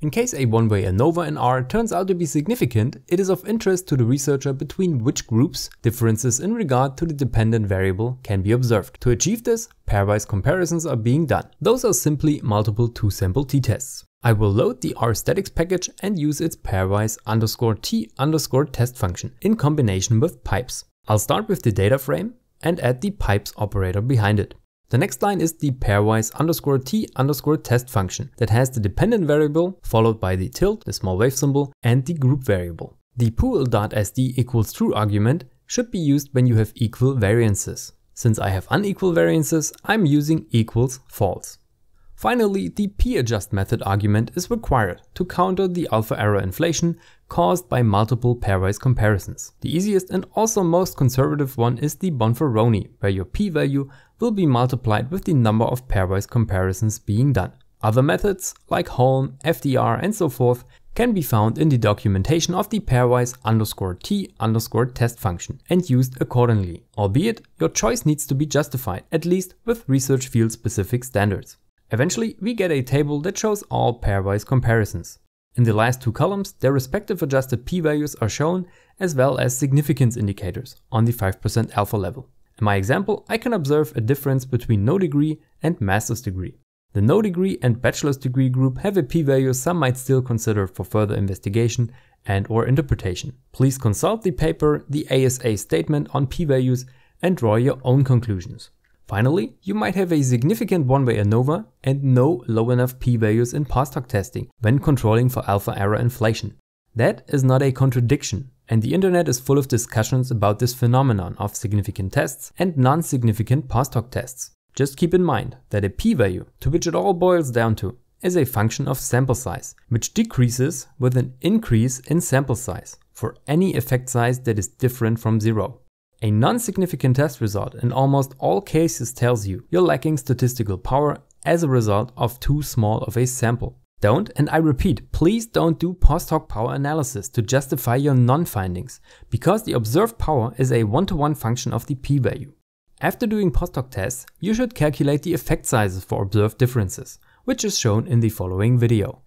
In case a one-way ANOVA in R turns out to be significant, it is of interest to the researcher between which groups differences in regard to the dependent variable can be observed. To achieve this, pairwise comparisons are being done. Those are simply multiple two-sample t-tests. I will load the rstatix package and use its pairwise underscore t underscore test function in combination with pipes. I'll start with the data frame and add the pipes operator behind it. The next line is the pairwise underscore t underscore test function that has the dependent variable followed by the tilde, the small wave symbol, and the group variable. The pool.sd equals true argument should be used when you have equal variances. Since I have unequal variances, I'm using equals false. Finally, the p-adjust method argument is required to counter the alpha error inflation caused by multiple pairwise comparisons. The easiest and also most conservative one is the Bonferroni, where your p-value will be multiplied with the number of pairwise comparisons being done. Other methods, like Holm, FDR and so forth, can be found in the documentation of the pairwise underscore t underscore test function and used accordingly, albeit your choice needs to be justified, at least with research field specific standards. Eventually, we get a table that shows all pairwise comparisons. In the last two columns, their respective adjusted p-values are shown as well as significance indicators on the 5% alpha level. In my example, I can observe a difference between no degree and master's degree. The no degree and bachelor's degree group have a p-value some might still consider for further investigation and or interpretation. Please consult the paper, the ASA statement on p-values and draw your own conclusions. Finally, you might have a significant one-way ANOVA and no low enough p-values in post-hoc testing when controlling for alpha error inflation. That is not a contradiction, and the internet is full of discussions about this phenomenon of significant tests and non-significant post-hoc tests. Just keep in mind that a p-value, to which it all boils down to, is a function of sample size, which decreases with an increase in sample size for any effect size that is different from zero. A non-significant test result in almost all cases tells you you're lacking statistical power as a result of too small of a sample. Don't, and I repeat, please don't do post hoc power analysis to justify your non-findings, because the observed power is a one-to-one -one function of the p-value. After doing post hoc tests, you should calculate the effect sizes for observed differences, which is shown in the following video.